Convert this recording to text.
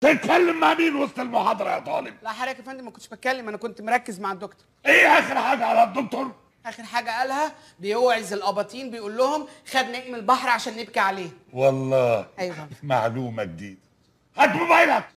تتكلم مع مين وسط المحاضرة يا طالب؟ لا حضرتك يا فندم ما كنتش بتكلم أنا كنت مركز مع الدكتور. إيه آخر حاجة على الدكتور؟ آخر حاجة قالها بيوعظ الأباطين بيقول لهم خد نجم البحر عشان نبكي عليه. والله أيوه. معلومة جديدة. هات موبايلك.